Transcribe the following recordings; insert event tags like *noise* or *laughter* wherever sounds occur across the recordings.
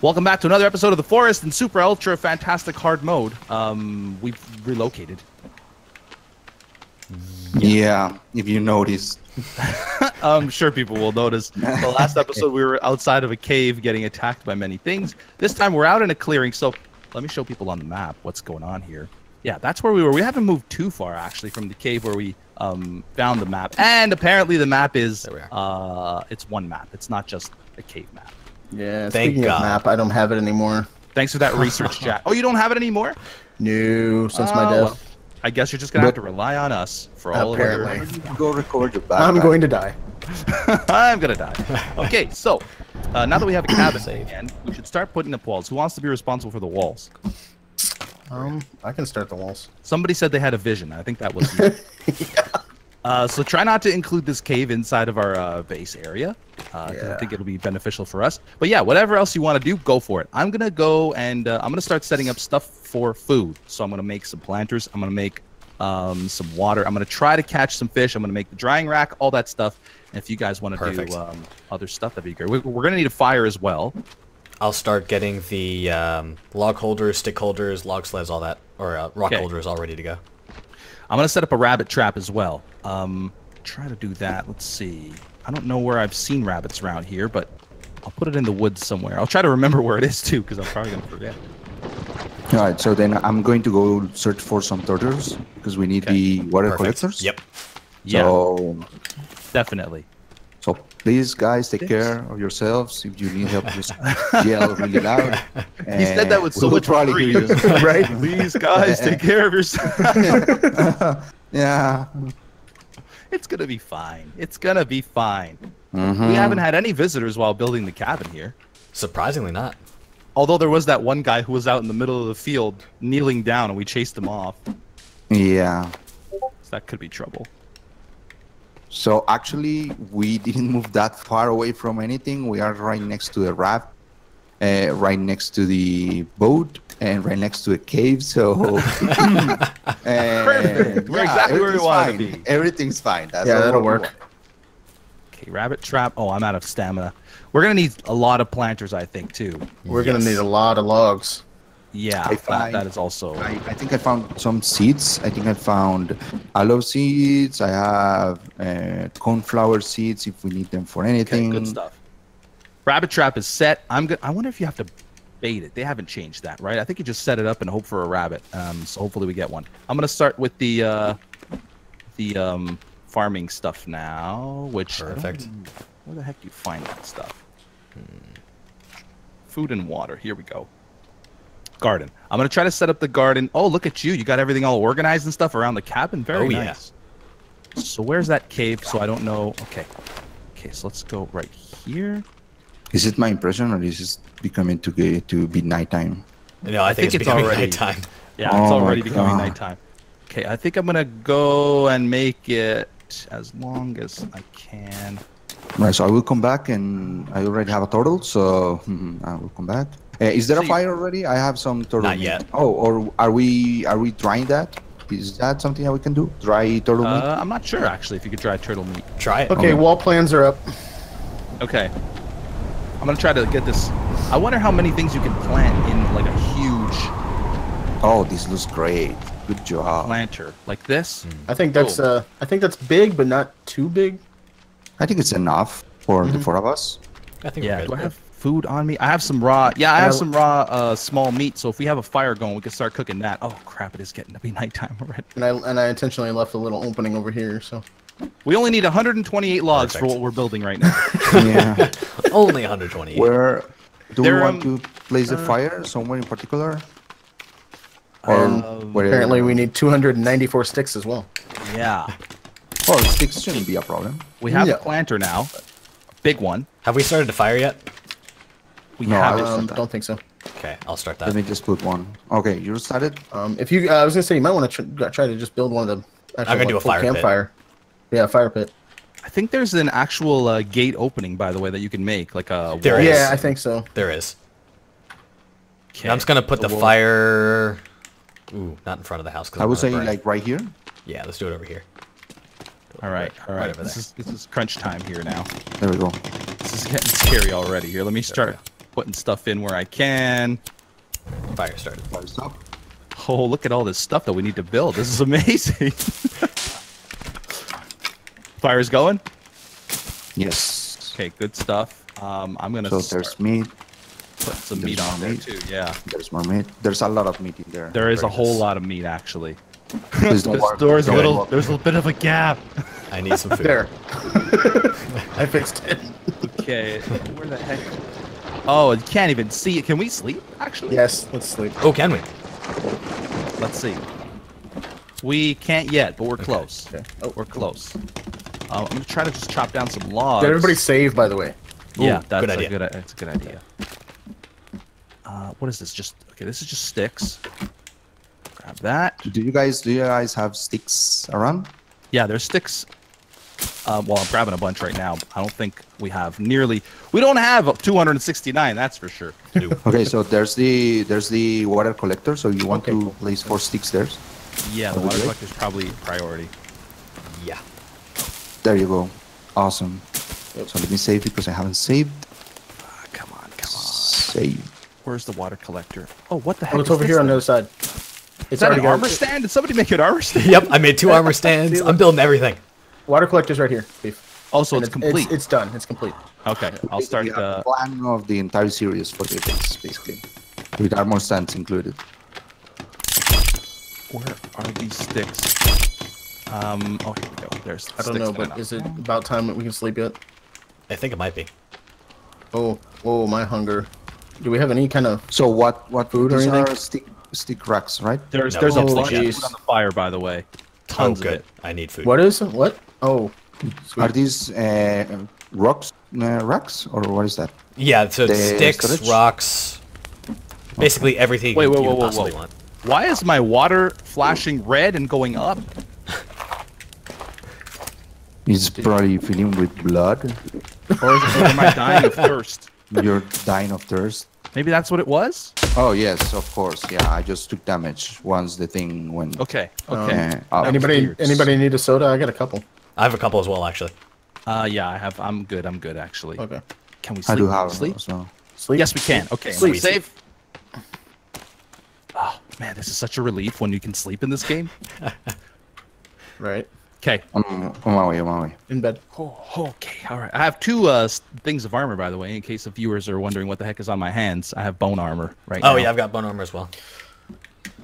Welcome back to another episode of The Forest in Super Ultra Fantastic Hard Mode. Um, we've relocated. Yeah, if you notice. I'm *laughs* sure people will notice. The last *laughs* episode, we were outside of a cave getting attacked by many things. This time, we're out in a clearing. So, let me show people on the map what's going on here. Yeah, that's where we were. We haven't moved too far, actually, from the cave where we um, found the map. And apparently, the map is There we are. uh, it's one map. It's not just a cave map. Yeah, Thank speaking God. of map, I don't have it anymore. Thanks for that *laughs* research, Jack. Oh, you don't have it anymore? No, since my Oh, death. well, I guess you're just gonna have to rely on us for all Apparently. of your. Go record your backpack. I'm going to die. *laughs* I'm gonna die. Okay, so uh, now that we have a cabin Save. again, we should start putting up walls. Who wants to be responsible for the walls? Um, I can start the walls. Somebody said they had a vision. I think that was. me. *laughs* Uh, so try not to include this cave inside of our uh, base area. Uh, 'cause I Yeah. think it'll be beneficial for us. But yeah, whatever else you want to do, go for it. I'm gonna go and uh, I'm gonna start setting up stuff for food. So I'm gonna make some planters. I'm gonna make um, some water. I'm gonna try to catch some fish. I'm gonna make the drying rack, all that stuff. And if you guys want to do um, other stuff, that'd be great. We- We're gonna need a fire as well. I'll start getting the um, log holders, stick holders, log sleds, all that, or uh, rock Okay. holders all ready to go. I'm gonna set up a rabbit trap as well. Um, try to do that. Let's see. I don't know where I've seen rabbits around here, but I'll put it in the woods somewhere. I'll try to remember where it is too, because I'm probably gonna forget. All right, so then I'm going to go search for some turtles because we need Okay. the water Perfect. collectors. Yep. Yeah, So, definitely. so please, guys, take Yes. care of yourselves. If you need help, just yell *laughs* really loud. He said that with so much probably hear breeze. you. *laughs* right? Please, guys, take *laughs* care of yourself. yeah. It's gonna be fine. It's gonna be fine. Mhm. We haven't had any visitors while building the cabin here. Surprisingly not. Although there was that one guy who was out in the middle of the field kneeling down, and we chased him off. Yeah. So that could be trouble. So actually, we didn't move that far away from anything. We are right next to the raft, uh, right next to the boat, and right next to a cave. So *laughs* *laughs* Perfect. We're exactly where we everything's wanted to fine. be. Everything's fine. That's Yeah, all that'll work. Okay, rabbit trap. Oh, I'm out of stamina. We're gonna need a lot of planters, I think, too. We're gonna need a lot of logs. Yeah, I that, find- that is also. I, I think I found some seeds. I think I found aloe seeds. I have uh, cornflower seeds if we need them for anything. Okay, anything. good stuff. Rabbit trap is set. I'm good. I wonder if you have to bait it. They haven't changed that, right? I think you just set it up and hope for a rabbit. Um, so hopefully we get one. I'm gonna start with the uh, the um, farming stuff now, which Perfect. Where the heck do you find that stuff? Food and water. Here we go. Garden. I'm gonna try to set up the garden. Oh, look at you! You got everything all organized and stuff around the cabin. Very Oh, yeah. nice. So where's that cave? So I don't know. Okay. Okay, so let's go right here. Is it my impression, or is it becoming to be to be nighttime? No, I, think, think it's it's becoming already- nighttime. Yeah, Oh it's already becoming God. nighttime. Okay, I think I'm gonna go and make it as long as I can. Right, so I will come back, and I already have a turtle, so *laughs* I will come back. Uh, is there So a fire already? I have some turtle. Not meat. yet. Oh, or are we are we drying that? Is that something that we can do? Dry turtle meat? Uh, I'm not sure actually if you could dry turtle meat. Try it. Okay, Okay. wall plans are up. Okay. I'm gonna try to get this. I wonder how many things you can plant in like a huge Oh, this looks great. Good job. planter like this. I think that's Cool. uh, I think that's big, but not too big. I think it's enough for the four of us. I think Yeah. we're Do I have food on me? I have some raw. Yeah, I have some raw uh, small meat. So if we have a fire going, we can start cooking that. Oh crap! It is getting to be nighttime already. And I and I intentionally left a little opening over here, so We only need 128 logs for what we're building right now. *laughs* yeah. Only 120. Where do There, we want um, to place the fire? Somewhere in particular? Or Um, apparently we need 294 sticks as well. yeah. Well, sticks shouldn't be a problem. We have Yeah. a planter now, big one. Have we started to fire yet? We No, have I Um, don't think so. Okay, I'll start that. Let me just put one. Okay, you started. Um, if you, uh, I was gonna say you might want to tr- try to just build one of the. Actual, gonna do a full fire pit. Campfire. Yeah, fire pit. I think there's an actual uh, gate opening, by the way, that you can make, like a. There wall. is. Yeah, I think so. There is. Okay. I'm just gonna put So the fire. Ooh, not in front of the house. I I'm would say burn. like right here. Yeah, let's do it over here. All right, all right. over this there. is this is crunch time here now. There we go. This is getting scary already. Here, let me start putting stuff in where I can. Fire started. First up. Oh, look at all this stuff that we need to build. This is amazing. *laughs* Fire's going. Yes. Okay, good stuff. Um, I'm gonna So there's meat. putting some there's meat on there meat. too. Yeah, There's more meat. There's a lot of meat in there. there is a whole lot of meat actually. Please don't *laughs* This worry. door's a Don't little. worry. There's a bit of a gap. I need some food. There. *laughs* I fixed it. Okay, where the heck? Oh, you can't even see it. Can we sleep? Actually, Yes, let's sleep. Oh, can we? Let's see. We can't yet, but we're close. Okay. Oh, We're close. Uh, I'm gonna try to just chop down some logs. Did everybody save, by the way? Yeah, Ooh, that's good a idea. good. That's a good idea. Uh, what is this? Just okay. This is just sticks. Grab that. Do you guys do you guys have sticks around? Yeah, there's sticks. Uh, well, I'm grabbing a bunch right now. I don't think we have nearly. We don't have 269. That's for sure. *laughs* Okay, so there's the there's the water collector. So you want Okay, to cool. place four sticks there. Yeah, the water you like? collector's probably priority. Yeah. There you go. Awesome. So let me save because I haven't saved. Ah, come on, come on. Save. Where's the water collector? Oh, what the heck? Oh, it's is over this here on the other side. It's Is that an got- armor stand? Did somebody make an armor stand? Yep, I made two armor *laughs* stands. I'm building everything. Water collector's right here, Beef. Oh, so it's complete. It's, it's done. It's complete. okay, I'll start the. a plan of the entire series for the base, basically, with armor stands included. Where are these sticks? Um. Oh, here we go. There's. I don't know, that I but is it about time that we can sleep yet? I think it might be. Oh, oh, my hunger. Do we have any kind of... So what what Food or these anything? are stick stick racks, right? There's No, there's a oh, bunch of food on the fire, by the way. Tons oh, good. of it. I need food. What is it? What? Oh, sweet. Are these uh, rocks uh, racks or what is that? Yeah, so it's The sticks, storage? rocks, basically everything Wait, you whoa, can whoa, whoa, want. Why is my water flashing red and going up? It's probably filling with blood. Or, is or am I dying of thirst? You're dying of thirst. Maybe that's what it was. Oh yes, of course. Yeah, I just took damage once the thing went. Okay. Um, Okay. Uh. Anybody, weird. anybody need a soda? I got a couple. I have a couple as well, actually. Uh, yeah, I have. I'm good. I'm good actually. Okay. Can we sleep? I sleep? do have sleep? as well. Sleep. Yes, we can. Okay. Sleep. Sleep. Save. Oh man, this is such a relief when you can sleep in this game. Right. Okay. On, on my way, on my way. In bed. Oh, okay. All right. I have two uh, things of armor, by the way, in case the viewers are wondering what the heck is on my hands. I have bone armor right now. Oh, yeah, I've got bone armor as well.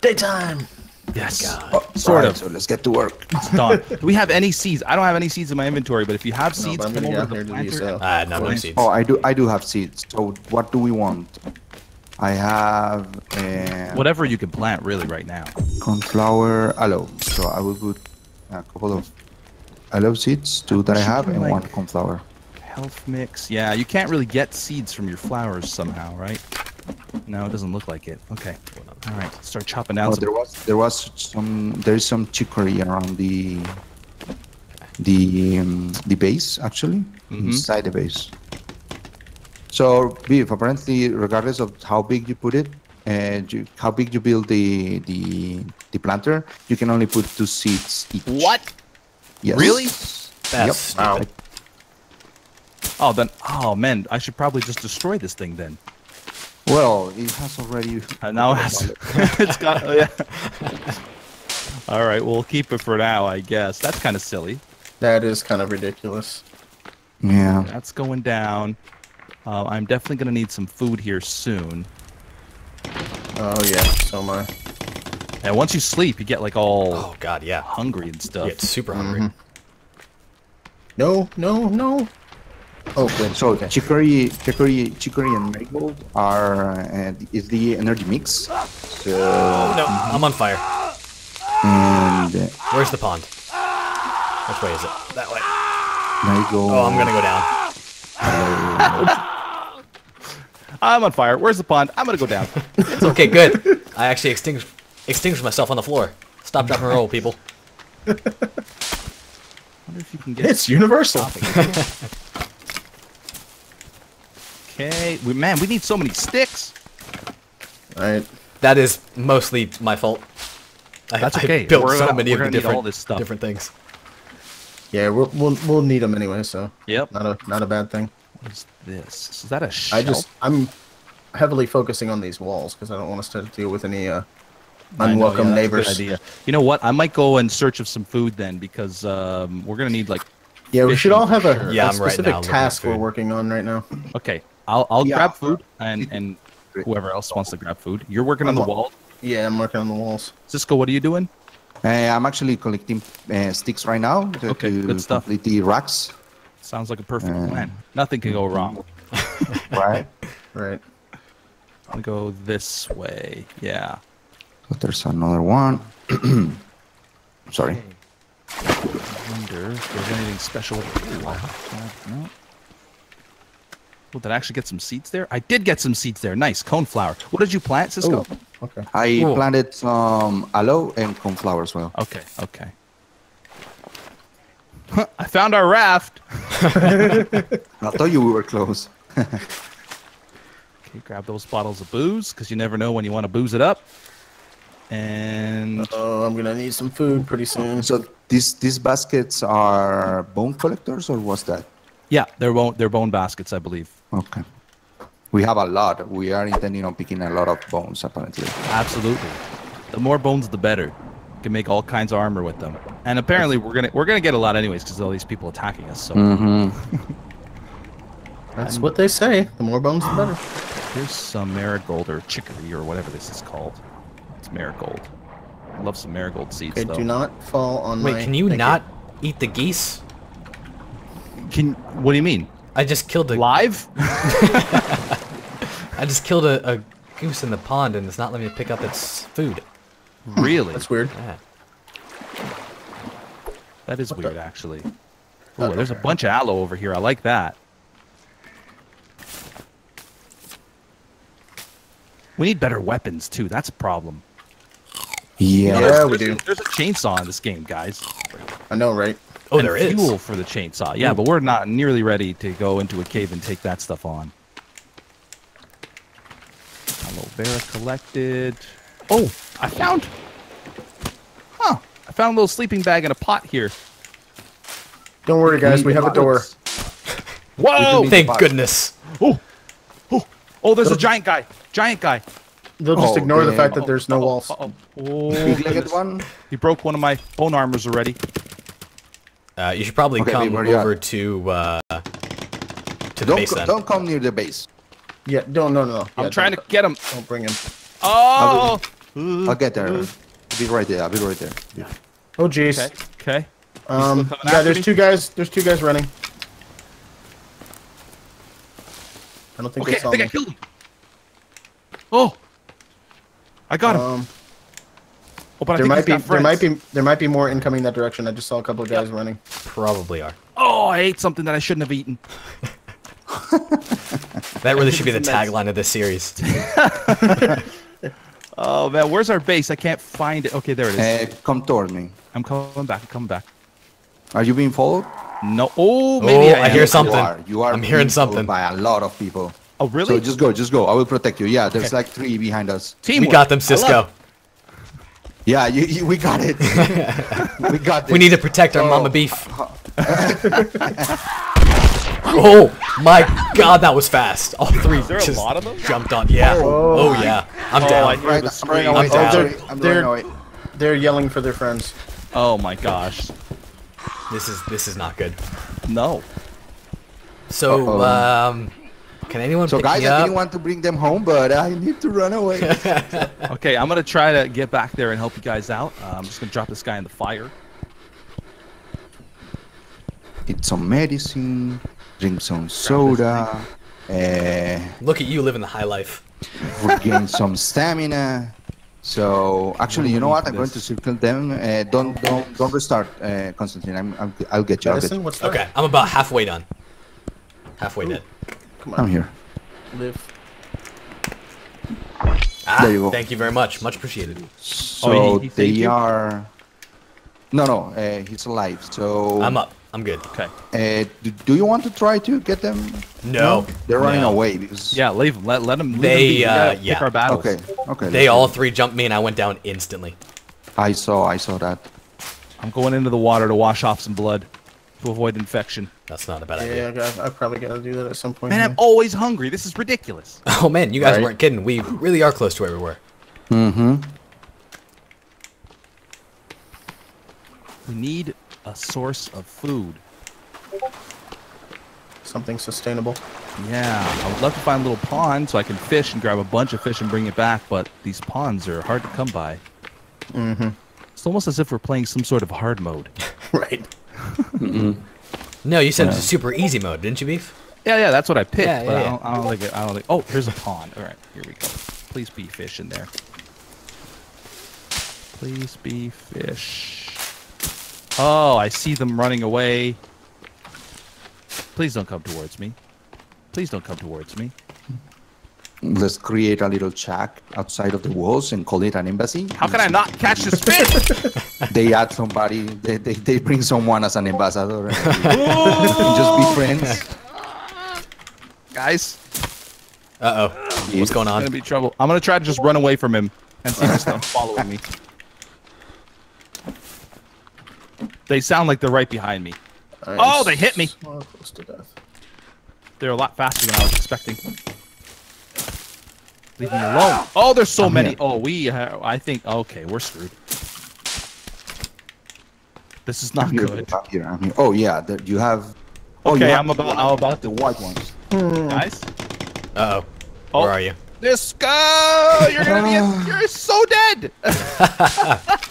Daytime. Yes. Oh, Sort alright, of. So let's get to work. *laughs* It's done. Do we have any seeds? I don't have any seeds in my inventory, but if you have seeds, but I'm come gonna over get to the here to these, planter. uh, Uh, no, no seeds. Oh, I do. I do have seeds. So what do we want? I have uh, Whatever you can plant, really, right now. cornflower aloe. So I will put a couple of aloe seeds, two that I have, and like- one cornflower. Health mix. Yeah, you can't really get seeds from your flowers somehow, right? No, it doesn't look like it. Okay. All right. Start chopping down Oh, some. there was there was some there is some chicory around the the um, the base actually Mhm. inside the base. So beef apparently regardless of how big you put it and you, how big you build the the the planter, you can only put two seeds each. What? Yes. Really? That's Yep. stupid. Oh, then. Oh man, I should probably just destroy this thing then. Well, it has already. Uh, now it has, *laughs* *laughs* it's got. oh, yeah. *laughs* All right, we'll keep it for now, I guess. That's kind of silly. That is kind of ridiculous. Yeah. That's going down. Uh, I'm definitely gonna need some food here soon. Oh yeah, so am I. And once you sleep, you get like all Oh, God, yeah. hungry and You stuff. get super hungry. Mhm. No, no, no. Oh, good. So okay. chicory, chicory, chicory, and marigold are uh, is the energy mix. So Oh, no, I'm on fire. and uh, Where's the pond? Which way is it? That way. marigold. Oh, I'm gonna go down. *laughs* I'm on fire. Where's the pond? I'm gonna go down. *laughs* It's okay, good. I actually extinguished, extinguished myself on the floor. Stop, drop, and roll, people. wonder if you can get. It's universal. Okay, we, man, we need so many sticks. Right. That is mostly my fault. I, That's I okay. built We're so gonna- many of the different, all this stuff. different things. Yeah, we'll we'll, we'll need them anyway, so Yep. not a not a bad thing. What is this? Is that a I shelf? I just I'm heavily focusing on these walls because I don't want us to deal with any uh, I know, unwelcome yeah, that's a good neighbors. idea. You know what? I might go in search of some food then because um, we're gonna need like. Yeah, we should all have a, sure. Yeah, a I'm right specific at task we're working on right now. Okay, I'll I'll Yeah. grab food and *laughs* and whoever else wants to grab food. You're working on the I'm- wall. Yeah, I'm working on the walls. Cisco, what are you doing? Uh, I'm actually collecting uh, sticks right now to, Okay, to good stuff. complete the racks. Sounds like a perfect Uh, plan. Nothing can go wrong. Right. *laughs* Right. I'll go this way. Yeah. So there's another one. *clears throat* Sorry. I wonder if there's anything special. Ooh, no. Oh, did I actually get some seeds there? I did get some seeds there. Nice. Coneflower. What did you plant, Cisco? Oh, okay. I Cool. planted some aloe and cornflower as well. Okay, okay. *laughs* I found our raft. *laughs* I thought you we were close. Okay, grab those bottles of booze because you never know when you want to booze it up. And Oh, I'm gonna need some food pretty soon. So these these baskets are bone collectors or what's that? yeah, they're bone they're bone baskets, I believe. Okay. We have a lot. We are intending on picking a lot of bones apparently. Absolutely. The more bones, the better. Can make all kinds of armor with them. And apparently, we're gonna we're gonna get a lot anyways because all these people attacking us. So Mm-hmm. That's what they say. The more bones, the better. *sighs* here's some marigold or chicory or whatever this is called. It's marigold. I love some marigold seeds Okay, though. do not fall on my. Wait, can you Thank not eat the geese? Can what do you mean? I just killed a Live? *laughs* I just killed a, a goose in the pond and it's not letting me pick up its food. Hmm. really? That's weird. Yeah. That is What the- weird, actually. Oh, there's a bunch of aloe over here. I like that. We need better weapons too. That's a problem. Yeah. Yeah, There's- we do. A, there's a chainsaw in this game, guys. I know, right? Oh, and there is. fuel for the chainsaw. Yeah, but we're not nearly ready to go into a cave and take that stuff on. Aloe vera collected. Oh, I found. Huh. I found a little sleeping bag and a pot here. Don't worry, guys. We have a door. Whoa! need- Thank goodness. Oh, oh, oh! There's a giant guy. Giant guy. They'll just Oh, ignore the fact that there's no Uh-oh, walls. uh-oh. Oh, Big-legged goodness. one. He broke one of my bone armors already. Uh, you should probably Okay, come where over to uh, to the Don't base co- then. don't come near the base. Yeah, don't, no, no, no. I'm Yeah, trying to get him. Don't bring him. Oh! I'll get there. I'll be right there. I'll be right there. Yeah. Oh, jeez. Okay. Okay. Um, yeah, there's me? two guys. There's two guys running. I don't think Okay. they I saw think I me. killed him. Oh! I got him. Um, oh, but I there think might he's be got there might be there might be more incoming that direction. I just saw a couple of guys running. Probably are. Oh, I ate something that I shouldn't have eaten. *laughs* That really should be the tagline of this series. *laughs* *laughs* Oh man, where's our base? I can't find it. Okay, there it is. Uh, come toward me. I'm coming back. I'm coming back. Are you being followed? No. Oh, maybe Oh, I, I am. hear You something. are. You are I'm hearing being followed something. by a lot of people. Oh, really? So just go, just go. I will protect you. Yeah, there's Okay. like three behind us. Team, We got them, Cisco. Yeah, you, you, we got it. *laughs* we got. This. We need to protect our Oh. mama beef. *laughs* oh my god, that was fast. All three there a just lot of them? jumped on. Yeah. Oh Oh, yeah. I'm Oh, down. I hear Right, the I'm running scream. away. I'm down. Sorry, I'm They're- They're yelling for their friends. Oh my gosh. This is this is not good. No. So, Uh-oh. um, can anyone So pick guys, me I up? didn't want to bring them home, but I need to run away. *laughs* Okay, I'm gonna try to get back there and help you guys out. Uh, I'm just gonna drop this guy in the fire. Eat some medicine, drink some soda, uh, Look at you living the high life. regain *laughs* some stamina. So actually, you know what? I'm going to circle them. Uh, don't don't don't restart, uh, Constantine. I'm, I'm I'll get you. I'll get you. What's? Okay, I'm about halfway done. Halfway dead. Come I'm here. Live. Ah, There you go. Thank you very much. Much appreciated. So he- he they you? are. No, no, uh, he's alive. So I'm up. I'm good. Okay. Uh, do, do you want to try to get them? No. they're running No. away because. Yeah, leave them. Let let them. Leave They, them be. Uh, gotta yeah. Pick our battles. Okay. Okay. They all do three jumped me and I went down instantly. I saw. I saw that. I'm going into the water to wash off some blood. To avoid infection. That's not a bad Yeah, idea. I, I probably gotta do that at some point. Man, here. I'm always hungry. This is ridiculous. *laughs* Oh man, you guys Right. weren't kidding. We really are close to where we were. Mm-hmm. We need a source of food. Something sustainable. Yeah, I would love to find a little pond so I can fish and grab a bunch of fish and bring it back, but these ponds are hard to come by. Mm-hmm. It's almost as if we're playing some sort of hard mode. *laughs* Right. *laughs* No, you said it was a super easy mode, didn't you, Beef? Yeah, yeah, that's what I picked. Yeah, but yeah, I, don't, I don't think. It, I don't think. Oh, here's a pond. All right, here we go. Please be fish in there. Please be fish. Oh, I see them running away. Please don't come towards me. Please don't come towards me. Let's create a little shack outside of the walls and call it an embassy. How can I not catch this *laughs* fish? They add somebody. They, they, they bring someone as an ambassador. And just be friends. Guys, Uh oh. What's going on? gonna on? be trouble. I'm gonna try to just run away from him and see if he stops following me. They sound like they're right behind me. I Oh, they hit me. So close to death. They're a lot faster than I was expecting. Leave me alone. Oh, there's so I'm many. here. Oh, we. Ha- I think. Okay, we're screwed. This is not I'm here, good, I'm here, I'm here. Oh yeah, there, you have. Oh, you Okay, have I'm about- I'm about the white ones. guys. Uh oh. Oh. Where are you? This go. You're gonna be. *laughs* You're so dead.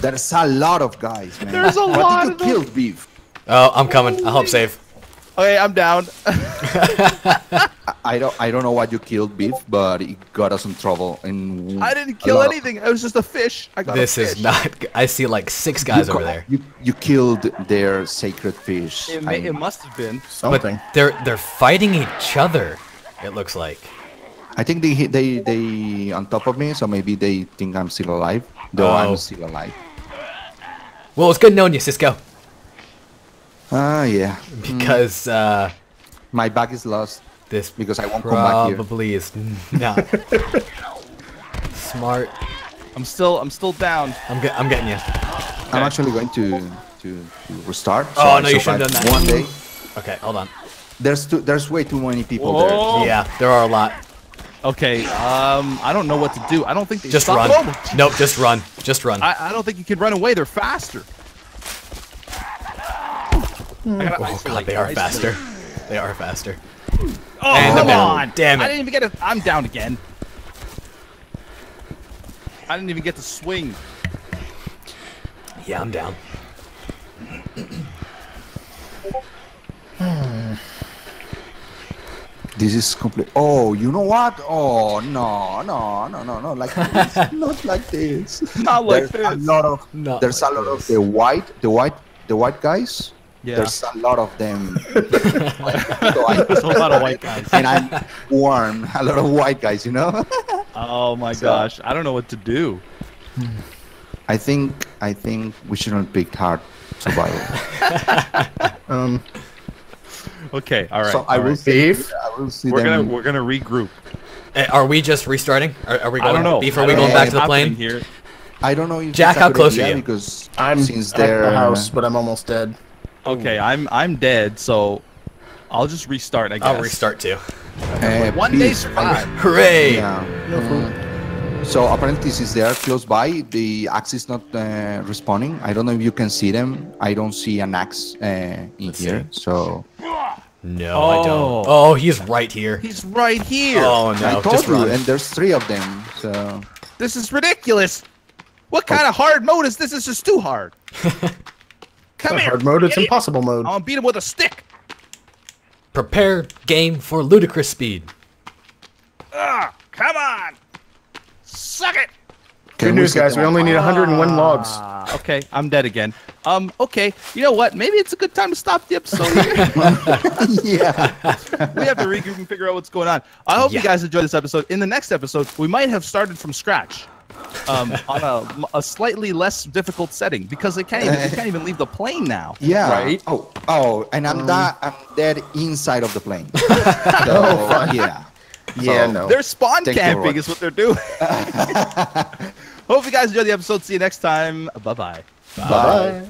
There's a lot of guys, man. There's a what lot did of you kill, beef? Oh, I'm coming. I'll help save. Okay, I'm down. *laughs* I- I don't. I don't know what you killed, beef, but it got us in trouble. And I didn't kill lot of- anything. It was just a fish. I got a This is not. I see like six guys you over there. You, you killed their sacred fish. It, I- it must have been. Something. But they're they're fighting each other. It looks like. I think they hit they they on top of me, so maybe they think I'm still alive. Though Oh. I'm still alive. Well, it's good knowing you, Cisco, Ah, yeah. because uh, My bag is lost this because I won't come back here. probably is not *laughs* smart. I'm still. I'm still down. I'm get, I'm getting you. I'm actually going to to, to restart. so Oh, no, you shouldn't have done that. One day. Okay, hold on. There's too, there's way too many people Whoa. there. Yeah, there are a lot. Okay. Um. I don't know what to do. I don't think they Just stop- run. Nope, just run. Just run. I, I don't think you can run away. They're faster. I gotta oh god, they are guys. faster. They are faster. Oh, And come I'm on! Damn it. I didn't even get it. I'm down again. I didn't even get to swing. Yeah, I'm down. Hmm. This is complete. Oh, you know what? Oh no, no, no, no, no! Like *laughs* this. not like this. Not like there's a lot of Not there's like a lot this. of the white, the white, the white guys. Yeah. There's a lot of them. *laughs* so I, There's a lot of white guys. *laughs* and I'm warm. A lot of white guys, you know. *laughs* Oh my So- gosh! I don't know what to do. I think I think we shouldn't pick hard survival. Um, Okay. All right. so I will right. see. Beef? I will see We're gonna we're gonna regroup. Eh, Are we just restarting? Are, are we I going? don't know. Beef, are we going back to the plane? here? I don't know if Jack, how good close are idea you? Because I'm since at they're the house, but I'm almost dead. Okay. I'm I'm dead. So I'll just restart. I guess. I'll restart too. uh, One please, day survive. Hooray! Yeah. No food. So apparently, since they are close by, the axe is not uh, responding. I don't know if you can see them. I don't see an axe uh, in Let's here. So No, I Oh. don't. Oh, he's right here. He's right here. Oh no! I told just you, run. and there's three of them. So This is ridiculous. What kind of hard mode is this? This is too hard. *laughs* Come here. Hard mode, it's idiot. impossible mode. I'll beat him with a stick. Prepare game for ludicrous speed. Ugh, come on. Suck it. Good Can news, set guys. We only need 101 logs. Ah, okay, I'm dead again. Um, okay. You know what? Maybe it's a good time to stop the episode here. *laughs* *laughs* yeah. we have to regroup and figure out what's going on. I hope Yeah. you guys enjoyed this episode. In the next episode, we might have started from scratch. Um, on a, a slightly less difficult setting because they can't even, they can't even leave the plane now. Yeah. Right? Oh, oh, and I'm da- I'm dead inside of the plane. *laughs* so, Oh, fun. yeah. Yeah, So- no. They're spawn Thank camping is what they're doing. *laughs* Hope you guys enjoyed the episode. See you next time. Bye-bye. Bye.